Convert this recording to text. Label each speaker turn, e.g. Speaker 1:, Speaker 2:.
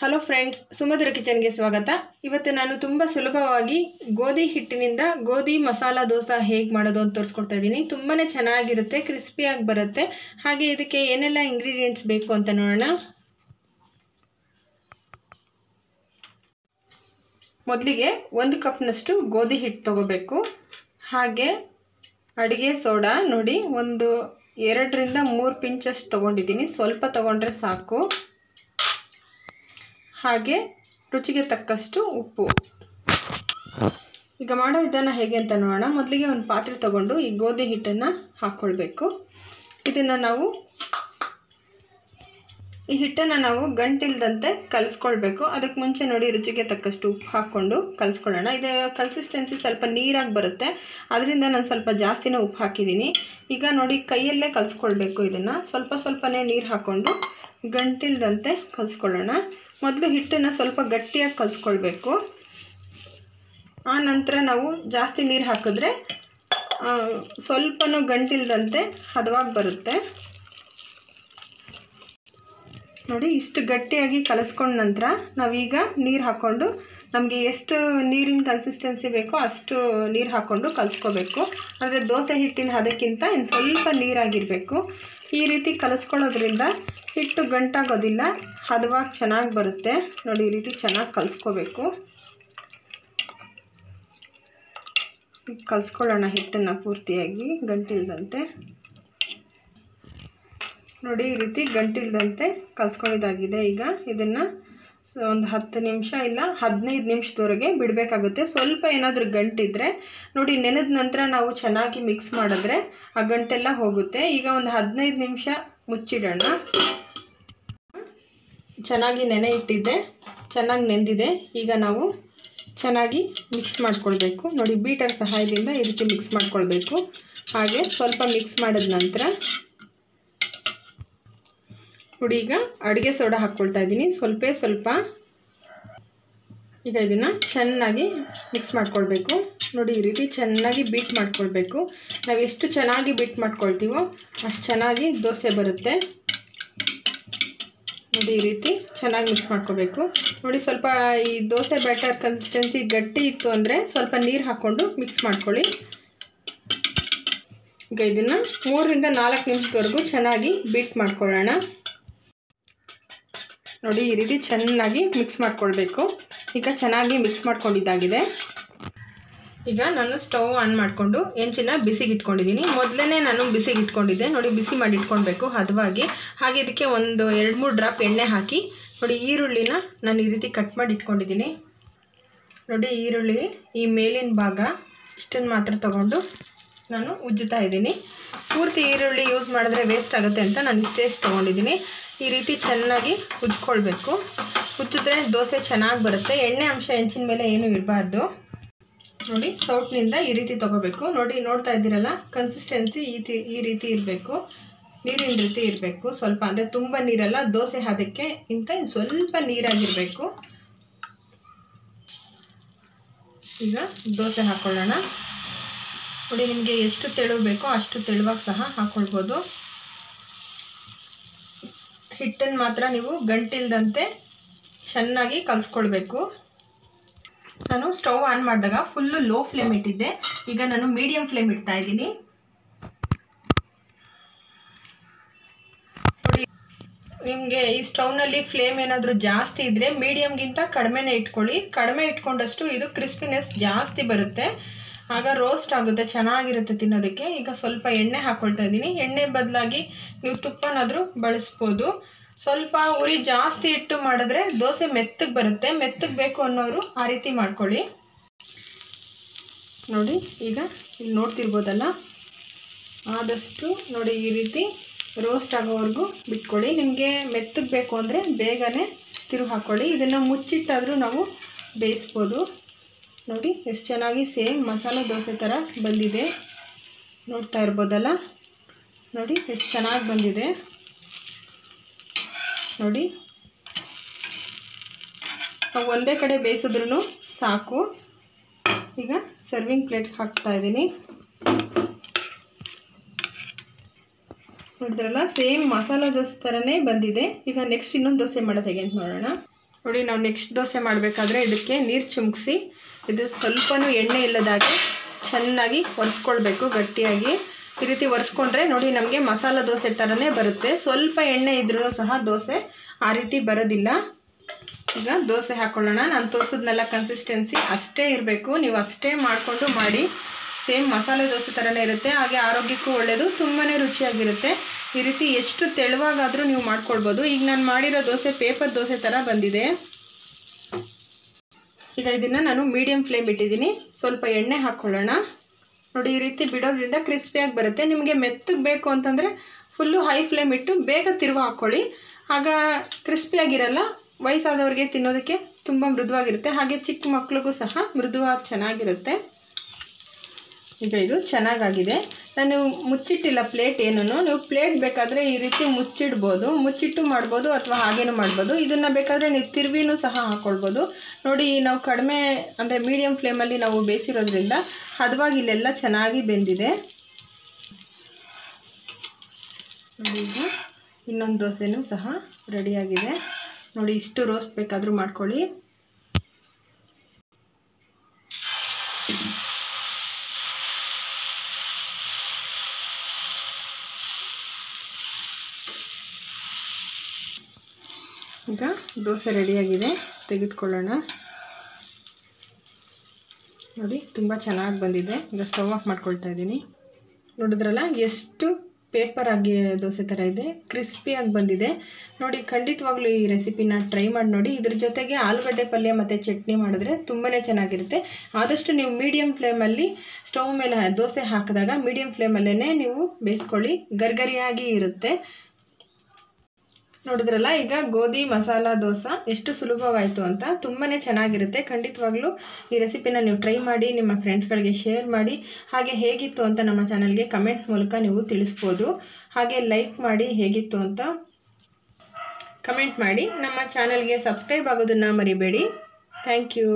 Speaker 1: Hello friends ಸುಮಧುರ ಕಿಚನ್ಗೆ ಸ್ವಾಗತ. ಇವತ್ತು ನಾನು ತುಂಬ ಸುಲಭವಾಗಿ ಗೋಧಿ ಹಿಟ್ಟಿನಿಂದ ಗೋಧಿ ಮಸಾಲ ದೋಸೆ ಹೇಗೆ ಮಾಡೋದು ಅಂತ ತೋರಿಸ್ಕೊಡ್ತಾ ಇದ್ದೀನಿ. ತುಂಬಾ ಚೆನ್ನಾಗಿರುತ್ತೆ ಕ್ರಿಸ್ಪಿಯಾಗಿ ಬರುತ್ತೆ. ಹಾಗೆ ಇದಕ್ಕೆ ಏನೆಲ್ಲ ಇಂಗ್ರೀಡಿಯೆಂಟ್ಸ್ ಬೇಕು ಅಂತ ನೋಡೋಣ. ಮೊದಲಿಗೆ ಒಂದು ಕಪ್ನಷ್ಟು ಗೋಧಿ ಹಿಟ್ಟು ತಗೋಬೇಕು. ಹಾಗೆ ಅಡುಗೆ ಸೋಡಾ ನೋಡಿ ಒಂದು ಎರಡರಿಂದ ಮೂರು ಪಿಂಚಷ್ಟು ತೊಗೊಂಡಿದ್ದೀನಿ. ಸ್ವಲ್ಪ ತೊಗೊಂಡ್ರೆ ಸಾಕು. ಹಾಗೆ ರುಚಿಗೆ ತಕ್ಕಷ್ಟು ಉಪ್ಪು. ಈಗ ಮಾಡೋ ವಿಧಾನ ಹೇಗೆ ಅಂತ ನೋಡೋಣ. ಮೊದಲಿಗೆ ಒಂದು ಪಾತ್ರೆ ತಗೊಂಡು ಈ ಗೋಧಿ ಹಿಟ್ಟನ್ನು ಹಾಕ್ಕೊಳ್ಬೇಕು. ಇದನ್ನು ನಾವು ಈ ಹಿಟ್ಟನ್ನು ನಾವು ಗಂಟಿಲ್ದಂತೆ ಕಲಿಸ್ಕೊಳ್ಬೇಕು. ಅದಕ್ಕೆ ಮುಂಚೆ ನೋಡಿ ರುಚಿಗೆ ತಕ್ಕಷ್ಟು ಉಪ್ಪು ಹಾಕ್ಕೊಂಡು ಕಲಿಸ್ಕೊಳ್ಳೋಣ. ಇದು ಕನ್ಸಿಸ್ಟೆನ್ಸಿ ಸ್ವಲ್ಪ ನೀರಾಗಿ ಬರುತ್ತೆ. ಅದರಿಂದ ನಾನು ಸ್ವಲ್ಪ ಜಾಸ್ತಿನೇ ಉಪ್ಪು ಹಾಕಿದ್ದೀನಿ. ಈಗ ನೋಡಿ ಕೈಯಲ್ಲೇ ಕಲಿಸ್ಕೊಳ್ಬೇಕು ಇದನ್ನು. ಸ್ವಲ್ಪ ಸ್ವಲ್ಪನೇ ನೀರು ಹಾಕ್ಕೊಂಡು ಗಂಟಿಲ್ದಂತೆ ಕಲಿಸ್ಕೊಳ್ಳೋಣ. ಮೊದಲು ಹಿಟ್ಟನ್ನು ಸ್ವಲ್ಪ ಗಟ್ಟಿಯಾಗಿ ಕಲಿಸ್ಕೊಳ್ಬೇಕು. ಆ ನಂತರ ನಾವು ಜಾಸ್ತಿ ನೀರು ಹಾಕಿದ್ರೆ ಸ್ವಲ್ಪನೂ ಗಂಟಿಲ್ದಂತೆ ಹದವಾಗಿ ಬರುತ್ತೆ. ನೋಡಿ, ಇಷ್ಟು ಗಟ್ಟಿಯಾಗಿ ಕಲಿಸ್ಕೊಂಡ ನಂತರ ನಾವೀಗ ನೀರು ಹಾಕ್ಕೊಂಡು ನಮಗೆ ಎಷ್ಟು ನೀರಿನ ಕನ್ಸಿಸ್ಟೆನ್ಸಿ ಬೇಕೋ ಅಷ್ಟು ನೀರು ಹಾಕ್ಕೊಂಡು ಕಲಿಸ್ಕೋಬೇಕು. ಅಂದರೆ ದೋಸೆ ಹಿಟ್ಟಿನ ಹದಕ್ಕಿಂತ ಇನ್ನು ಸ್ವಲ್ಪ ನೀರಾಗಿರಬೇಕು. ಈ ರೀತಿ ಕಲಿಸ್ಕೊಳ್ಳೋದ್ರಿಂದ ಹಿಟ್ಟು ಗಂಟಾಗೋದಿಲ್ಲ, ಹದವಾಗಿ ಚೆನ್ನಾಗಿ ಬರುತ್ತೆ. ನೋಡಿ, ಈ ರೀತಿ ಚೆನ್ನಾಗಿ ಕಲಿಸ್ಕೋಬೇಕು. ಕಲಿಸ್ಕೊಳ್ಳೋಣ ಹಿಟ್ಟನ್ನು ಪೂರ್ತಿಯಾಗಿ ಗಂಟಿಲ್ದಂತೆ. ನೋಡಿ ಈ ರೀತಿ ಗಂಟಿಲ್ದಂತೆ ಕಲ್ಸ್ಕೊಂಡಿದ್ದಾಗಿದೆ ಈಗ. ಇದನ್ನು ಒಂದು ಹತ್ತು ನಿಮಿಷ ಇಲ್ಲ ಹದಿನೈದು ನಿಮಿಷದವರೆಗೆ ಬಿಡಬೇಕಾಗುತ್ತೆ. ಸ್ವಲ್ಪ ಏನಾದರೂ ಗಂಟಿದ್ರೆ ನೋಡಿ ನೆನೆದ ನಂತರ ನಾವು ಚೆನ್ನಾಗಿ ಮಿಕ್ಸ್ ಮಾಡಿದ್ರೆ ಆ ಗಂಟೆಲ್ಲ ಹೋಗುತ್ತೆ. ಈಗ ಒಂದು ಹದಿನೈದು ನಿಮಿಷ ಮುಚ್ಚಿಡೋಣ. ಚೆನ್ನಾಗಿ ನೆನೆ ಇಟ್ಟಿದ್ದೆ. ಚೆನ್ನಾಗಿ ನೆಂದಿದೆ. ಈಗ ನಾವು ಚೆನ್ನಾಗಿ ಮಿಕ್ಸ್ ಮಾಡ್ಕೊಳ್ಬೇಕು. ನೋಡಿ ಬೀಟರ್ ಸಹಾಯದಿಂದ ಈ ರೀತಿ ಮಿಕ್ಸ್ ಮಾಡ್ಕೊಳ್ಬೇಕು. ಹಾಗೆ ಸ್ವಲ್ಪ ಮಿಕ್ಸ್ ಮಾಡಿದ ನಂತರ ನೋಡಿ ಈಗ ಅಡುಗೆ ಸೋಡಾ ಹಾಕ್ಕೊಳ್ತಾ ಇದ್ದೀನಿ. ಸ್ವಲ್ಪ ಸ್ವಲ್ಪ ಈಗ ಇದನ್ನು ಚೆನ್ನಾಗಿ ಮಿಕ್ಸ್ ಮಾಡ್ಕೊಳ್ಬೇಕು. ನೋಡಿ ಈ ರೀತಿ ಚೆನ್ನಾಗಿ ಬೀಟ್ ಮಾಡ್ಕೊಳ್ಬೇಕು. ನಾವು ಎಷ್ಟು ಚೆನ್ನಾಗಿ ಬೀಟ್ ಮಾಡ್ಕೊಳ್ತೀವೋ ಅಷ್ಟು ಚೆನ್ನಾಗಿ ದೋಸೆ ಬರುತ್ತೆ. ನೋಡಿ ಈ ರೀತಿ ಚೆನ್ನಾಗಿ ಮಿಕ್ಸ್ ಮಾಡ್ಕೋಬೇಕು ನೋಡಿ ಸ್ವಲ್ಪ ಈ ದೋಸೆ ಬ್ಯಾಟರ್ ಕನ್ಸಿಸ್ಟೆನ್ಸಿ ಗಟ್ಟಿ ಇತ್ತು ಅಂದರೆ ಸ್ವಲ್ಪ ನೀರು ಹಾಕ್ಕೊಂಡು ಮಿಕ್ಸ್ ಮಾಡ್ಕೊಳ್ಳಿ. ಈಗ ಇದನ್ನು ಮೂರರಿಂದ ನಾಲ್ಕು ನಿಮಿಷದವರೆಗೂ ಚೆನ್ನಾಗಿ ಬೀಟ್ ಮಾಡ್ಕೊಳ್ಳೋಣ. ನೋಡಿ ಈ ರೀತಿ ಚೆನ್ನಾಗಿ ಮಿಕ್ಸ್ ಮಾಡ್ಕೊಳ್ಬೇಕು. ಈಗ ಚೆನ್ನಾಗಿ ಮಿಕ್ಸ್ ಮಾಡ್ಕೊಂಡಿದ್ದಾಗಿದೆ. ಈಗ ನಾನು ಸ್ಟವ್ ಆನ್ ಮಾಡಿಕೊಂಡು ಹೆಂಚಿನ ಬಿಸಿಗೆ ಇಟ್ಕೊಂಡಿದ್ದೀನಿ ಮೊದಲೇ ನಾನು ಬಿಸಿಗೆ ಇಟ್ಕೊಂಡಿದ್ದೆ ನೋಡಿ ಬಿಸಿ ಮಾಡಿ ಇಟ್ಕೊಳ್ಬೇಕು ಹದವಾಗಿ. ಹಾಗೆ ಇದಕ್ಕೆ ಒಂದು ಎರಡು ಮೂರು ಡ್ರಾಪ್ ಎಣ್ಣೆ ಹಾಕಿ ನೋಡಿ ಈರುಳ್ಳಿನ ನಾನು ಈ ರೀತಿ ಕಟ್ ಮಾಡಿ ಇಟ್ಕೊಂಡಿದ್ದೀನಿ ನೋಡಿ ಈರುಳ್ಳಿ ಈ ಮೇಲಿನ ಭಾಗ ಇಷ್ಟನ್ನು ಮಾತ್ರ ತಗೊಂಡು ನಾನು ಉಜ್ಜುತ್ತಾ ಇದ್ದೀನಿ. ಪೂರ್ತಿ ಈರುಳ್ಳಿ ಯೂಸ್ ಮಾಡಿದ್ರೆ ವೇಸ್ಟ್ ಆಗುತ್ತೆ ಅಂತ ನಾನು ಇಷ್ಟೇ ತೊಗೊಂಡಿದ್ದೀನಿ. ಈ ರೀತಿ ಚೆನ್ನಾಗಿ ಉಜ್ಕೊಳ್ಬೇಕು. ಉಜ್ಜಿದ್ರೆ ದೋಸೆ ಚೆನ್ನಾಗಿ ಬರುತ್ತೆ. ಎಣ್ಣೆ ಅಂಶ ಹೆಂಚಿನ ಮೇಲೆ ಏನೂ ಇರಬಾರ್ದು. ನೋಡಿ ಸೌಟ್ನಿಂದ ಈ ರೀತಿ ತೊಗೋಬೇಕು. ನೋಡಿ, ನೋಡ್ತಾ ಇದ್ದೀರಲ್ಲ ಕನ್ಸಿಸ್ಟೆನ್ಸಿ ಈ ಈ ರೀತಿ ಇರಬೇಕು. ನೀರಿನ ರೀತಿ ಇರಬೇಕು. ಸ್ವಲ್ಪ ಅಂದರೆ ತುಂಬ ನೀರಲ್ಲ, ದೋಸೆ ಹದಕ್ಕೆ ಇಂಥ ಸ್ವಲ್ಪ ನೀರಾಗಿರಬೇಕು. ಈಗ ದೋಸೆ ಹಾಕ್ಕೊಳ್ಳೋಣ ನೋಡಿ, ನಿಮಗೆ ಎಷ್ಟು ತೆಳು ಬೇಕೋ ಅಷ್ಟು ತೆಳುವಾಗಿ ಸಹ ಹಾಕ್ಕೊಳ್ಬೋದು ಹಿಟ್ಟನ್ನು ಮಾತ್ರ ನೀವು ಗಂಟಿಲ್ದಂತೆ ಚೆನ್ನಾಗಿ ಕಲಿಸ್ಕೊಳ್ಬೇಕು. ನಾನು ಸ್ಟವ್ ಆನ್ ಮಾಡಿದಾಗ ಫುಲ್ಲು ಲೋ ಫ್ಲೇಮ್ ಇಟ್ಟಿದ್ದೆ. ಈಗ ನಾನು ಮೀಡಿಯಂ ಫ್ಲೇಮ್ ಇಡ್ತಾ ಇದ್ದೀನಿ. ನಿಮಗೆ ಈ ಸ್ಟೌವ್ನಲ್ಲಿ ಫ್ಲೇಮ್ ಏನಾದರೂ ಜಾಸ್ತಿ ಇದ್ದರೆ ಮೀಡಿಯಮ್ಗಿಂತ ಕಡಿಮೆನೇ ಇಟ್ಕೊಳ್ಳಿ. ಕಡಿಮೆ ಇಟ್ಕೊಂಡಷ್ಟು ಇದು ಕ್ರಿಸ್ಪಿನೆಸ್ ಜಾಸ್ತಿ ಬರುತ್ತೆ. ಆಗ ರೋಸ್ಟ್ ಆಗುತ್ತೆ, ಚೆನ್ನಾಗಿರುತ್ತೆ ತಿನ್ನೋದಕ್ಕೆ. ಈಗ ಸ್ವಲ್ಪ ಎಣ್ಣೆ ಹಾಕ್ಕೊಳ್ತಾ ಇದ್ದೀನಿ. ಎಣ್ಣೆ ಬದಲಾಗಿ ನೀವು ತುಪ್ಪನಾದರೂ ಬಳಸ್ಬೋದು. ಸ್ವಲ್ಪ ಉರಿ ಜಾಸ್ತಿ ಇಟ್ಟು ಮಾಡಿದ್ರೆ ದೋಸೆ ಮೆತ್ತಗೆ ಬರುತ್ತೆ. ಮೆತ್ತಗೆ ಬೇಕು ಅನ್ನೋರು ಆ ರೀತಿ ಮಾಡ್ಕೊಳ್ಳಿ. ನೋಡಿ, ಈಗ ಇಲ್ಲಿ ನೋಡ್ತಿರ್ಬೋದಲ್ಲ? ಆದಷ್ಟು ನೋಡಿ ಈ ರೀತಿ ರೋಸ್ಟ್ ಆಗೋವರೆಗೂ ಬಿಟ್ಕೊಳ್ಳಿ. ನಿಮಗೆ ಮೆತ್ತಗೆ ಬೇಕು ಅಂದರೆ ಬೇಗನೆ ತಿರು ಹಾಕ್ಕೊಳ್ಳಿ ಇದನ್ನು ಮುಚ್ಚಿಟ್ಟಾದರೂ ನಾವು ಬೇಯಿಸ್ಬೋದು. ನೋಡಿ, ಎಷ್ಟು ಚೆನ್ನಾಗಿ ಸೇಮ್ ಮಸಾಲೆ ದೋಸೆ ಥರ ಬಂದಿದೆ. ನೋಡ್ತಾ ಇರ್ಬೋದಲ್ಲ? ನೋಡಿ, ಎಷ್ಟು ಚೆನ್ನಾಗಿ ಬಂದಿದೆ. ನೋಡಿ. ನಾವು ಒಂದೇ ಕಡೆ ಬೇಯಿಸಿದ್ರೂ ಸಾಕು. ಈಗ ಸರ್ವಿಂಗ್ ಪ್ಲೇಟ್ಗೆ ಹಾಕ್ತಾ ಇದ್ದೀನಿ. ನೋಡಿದ್ರಲ್ಲ, ಸೇಮ್ ಮಸಾಲೆ ದೋಸೆ ಥರನೇ ಬಂದಿದೆ. ಈಗ ನೆಕ್ಸ್ಟ್ ಇನ್ನೊಂದು ದೋಸೆ ಮಾಡೋದು ಹೇಗೆ ಅಂತ ನೋಡೋಣ. ನೋಡಿ, ನಾವು ನೆಕ್ಸ್ಟ್ ದೋಸೆ ಮಾಡಬೇಕಾದ್ರೆ ಇದಕ್ಕೆ ನೀರು ಚಿಮುಕ್ಸಿ ಇದು ಸ್ವಲ್ಪನೂ ಎಣ್ಣೆ ಇಲ್ಲದಾಗೆ ಚೆನ್ನಾಗಿ ಒರೆಸ್ಕೊಳ್ಬೇಕು ಗಟ್ಟಿಯಾಗಿ. ಈ ರೀತಿ ಒರೆಸ್ಕೊಂಡ್ರೆ ನೋಡಿ, ನಮಗೆ ಮಸಾಲ ದೋಸೆ ಥರನೇ ಬರುತ್ತೆ. ಸ್ವಲ್ಪ ಎಣ್ಣೆ ಇದ್ರೂ ಸಹ ದೋಸೆ ಆ ರೀತಿ ಬರೋದಿಲ್ಲ. ಈಗ ದೋಸೆ ಹಾಕ್ಕೊಳ್ಳೋಣ ನಾನು ತೋರಿಸಿದ್ನೆಲ್ಲ ಕನ್ಸಿಸ್ಟೆನ್ಸಿ ಅಷ್ಟೇ ಇರಬೇಕು. ನೀವು ಅಷ್ಟೇ ಮಾಡಿಕೊಂಡು ಮಾಡಿ. ಸೇಮ್ ಮಸಾಲೆ ದೋಸೆ ಥರನೇ ಇರುತ್ತೆ. ಹಾಗೆ ಆರೋಗ್ಯಕ್ಕೂ ಒಳ್ಳೆಯದು ತುಂಬಾ ರುಚಿಯಾಗಿರುತ್ತೆ. ಈ ರೀತಿ ಎಷ್ಟು ತೆಳುವಾಗಾದರೂ ನೀವು ಮಾಡ್ಕೊಳ್ಬೋದು. ಈಗ ನಾನು ಮಾಡಿರೋ ದೋಸೆ ಪೇಪರ್ ದೋಸೆ ಥರ ಬಂದಿದೆ. ಈಗ ಇದನ್ನು ನಾನು ಮೀಡಿಯಮ್ ಫ್ಲೇಮ್ ಇಟ್ಟಿದ್ದೀನಿ ಸ್ವಲ್ಪ ಎಣ್ಣೆ ಹಾಕ್ಕೊಳ್ಳೋಣ ನೋಡಿ, ಈ ರೀತಿ ಬಿಡೋದ್ರಿಂದ ಕ್ರಿಸ್ಪಿಯಾಗಿ ಬರುತ್ತೆ. ನಿಮಗೆ ಮೆತ್ತಗೆ ಬೇಕು ಅಂತಂದರೆ ಫುಲ್ಲು ಹೈ ಫ್ಲೇಮ್ ಇಟ್ಟು ಬೇಗ ತಿರುವ ಹಾಕ್ಕೊಳ್ಳಿ ಆಗ ಕ್ರಿಸ್ಪಿಯಾಗಿರಲ್ಲ ವಯಸ್ಸಾದವ್ರಿಗೆ ತಿನ್ನೋದಕ್ಕೆ ತುಂಬ ಮೃದುವಾಗಿರುತ್ತೆ. ಹಾಗೆ ಚಿಕ್ಕ ಮಕ್ಳಿಗೂ ಸಹ ಮೃದುವಾಗಿ ಚೆನ್ನಾಗಿರುತ್ತೆ. ಈಗ ಇದು ಚೆನ್ನಾಗಾಗಿದೆ. ನಾನು ಮುಚ್ಚಿಟ್ಟಿಲ್ಲ ಪ್ಲೇಟ್ ಏನೂ ನೀವು ಪ್ಲೇಟ್ ಬೇಕಾದರೆ ಈ ರೀತಿ ಮುಚ್ಚಿಡ್ಬೋದು. ಮುಚ್ಚಿಟ್ಟು ಮಾಡ್ಬೋದು ಅಥವಾ ಹಾಗೇನೂ ಮಾಡ್ಬೋದು. ಇದನ್ನು ಬೇಕಾದರೆ ನೀವು ತಿರುವಿನೂ ಸಹ ಹಾಕ್ಕೊಳ್ಬೋದು ನೋಡಿ, ನಾವು ಕಡಿಮೆ ಅಂದರೆ ಮೀಡಿಯಮ್ ಫ್ಲೇಮಲ್ಲಿ ನಾವು ಬೇಯಿಸಿರೋದ್ರಿಂದ ಹದವಾಗಿ ಇಲ್ಲೆಲ್ಲ ಚೆನ್ನಾಗಿ ಬೆಂದಿದೆ. ಇನ್ನೊಂದು ದೋಸೆನೂ ಸಹ ರೆಡಿಯಾಗಿದೆ ನೋಡಿ, ಇಷ್ಟು ರೋಸ್ಟ್ ಬೇಕಾದರೂ ಮಾಡ್ಕೊಳ್ಳಿ. ಈಗ ದೋಸೆ ರೆಡಿಯಾಗಿದೆ. ತೆಗೆದುಕೊಳ್ಳೋಣ. ನೋಡಿ, ತುಂಬ ಚೆನ್ನಾಗಿ ಬಂದಿದೆ. ಈಗ ಸ್ಟವ್ ಆಫ್ ಮಾಡ್ಕೊಳ್ತಾ ಇದ್ದೀನಿ. ನೋಡಿದ್ರಲ್ಲ, ಎಷ್ಟು ಪೇಪರ್ ಆಗಿ ದೋಸೆ ಥರ ಇದೆ. ಕ್ರಿಸ್ಪಿಯಾಗಿ ಬಂದಿದೆ. ನೋಡಿ, ಖಂಡಿತವಾಗ್ಲೂ ಈ ರೆಸಿಪಿನ ಟ್ರೈ ಮಾಡಿ ನೋಡಿ. ಇದ್ರ ಜೊತೆಗೆ ಆಲೂಗಡ್ಡೆ ಪಲ್ಯ ಮತ್ತು ಚಟ್ನಿ ಮಾಡಿದ್ರೆ ತುಂಬಾ ಚೆನ್ನಾಗಿರುತ್ತೆ. ಆದಷ್ಟು ನೀವು ಮೀಡಿಯಮ್ ಫ್ಲೇಮಲ್ಲಿ ಸ್ಟವ್ ಮೇಲೆ ದೋಸೆ ಹಾಕಿದಾಗ ಮೀಡಿಯಮ್ ಫ್ಲೇಮಲ್ಲೇ ನೀವು ಬೇಯಿಸ್ಕೊಳ್ಳಿ. ಗರ್ಗರಿಯಾಗಿ ಇರುತ್ತೆ. ನೋಡಿದ್ರಲ್ಲ, ಈಗ ಗೋಧಿ, ಮಸಾಲ, ದೋಸೆ ಎಷ್ಟು ಸುಲಭವಾಯಿತು ಅಂತ ತುಂಬಾ ಚೆನ್ನಾಗಿರುತ್ತೆ. ಖಂಡಿತವಾಗ್ಲೂ ಈ ರೆಸಿಪಿನ ನೀವು ಟ್ರೈ ಮಾಡಿ, ನಿಮ್ಮ ಫ್ರೆಂಡ್ಸ್ಗಳಿಗೆ ಶೇರ್ ಮಾಡಿ, ಹಾಗೆ ಹೇಗಿತ್ತು ಅಂತ ನಮ್ಮ ಚಾನಲ್ಗೆ ಕಮೆಂಟ್ ಮೂಲಕ ನೀವು ತಿಳಿಸ್ಬೋದು. ಹಾಗೆ ಲೈಕ್ ಮಾಡಿ ಹೇಗಿತ್ತು ಅಂತ ಕಮೆಂಟ್ ಮಾಡಿ. ನಮ್ಮ ಚಾನಲ್ಗೆ ಸಬ್ಸ್ಕ್ರೈಬ್ ಆಗೋದನ್ನು ಮರಿಬೇಡಿ. Thank you